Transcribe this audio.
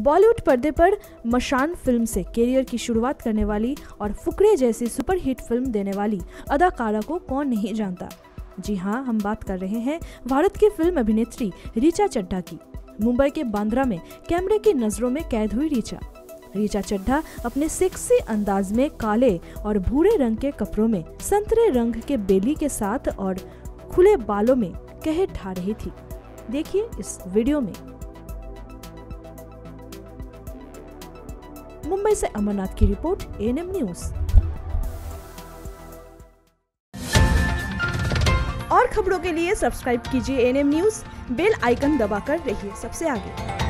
बॉलीवुड पर्दे पर मशान फ़िल्म से करियर की शुरुआत करने वाली और फुकरे जैसी सुपरहिट फ़िल्म देने वाली अदाकारा को कौन नहीं जानता? जी हाँ हम बात कर रहे हैं भारत की फ़िल्म अभिनेत्री रीचा चड्ढा की। मुंबई के बांद्रा में कैमरे की नज़रों में कैद हुई रीचा रीचा चड्ढा अपने सेक्सी अंदाज में काले और भूरे रंग के कपड़ों में संतरे रंग के बेली के साथ और खुले बालों में कह ढा रही थी। देखिए इस वीडियो में। मुंबई से अमरनाथ की रिपोर्ट एएनएम न्यूज़ और खबरों के लिए सब्सक्राइब कीजिए एएनएम न्यूज़ बेल आइकन दबाकर रहिए सबसे आगे।